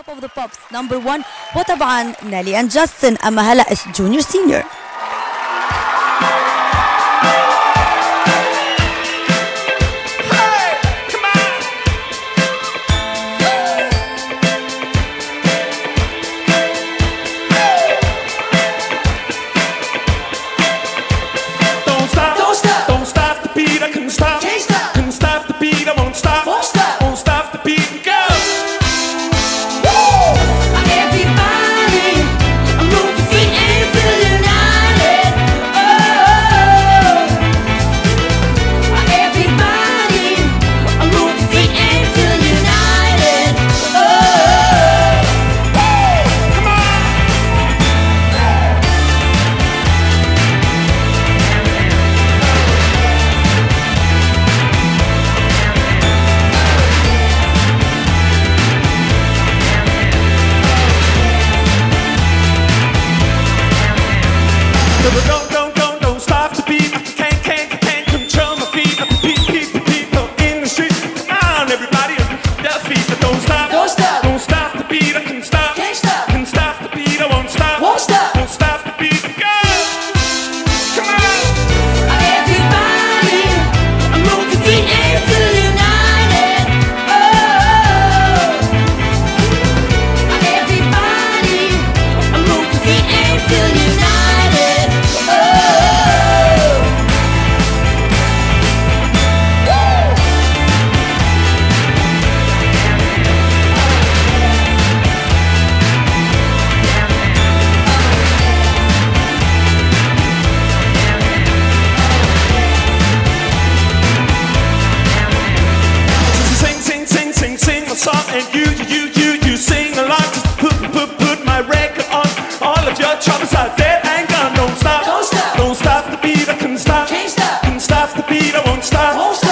توب اوف ذا بوبس نمبر 1 وطبعا نالي اند جاستن اما هلا جونيور سينيور to the door. song and you, you, you, you sing along. Just put, put, put my record on. All of your troubles are dead and gone. Don't stop, don't stop, don't stop the beat. I can stop, can't stop, can stop the beat. I won't stop, won't stop.